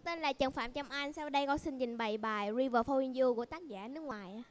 Con tên là Trần Phạm Trâm Anh. Sau đây con xin trình bày bài River Falling You của tác giả nước ngoài.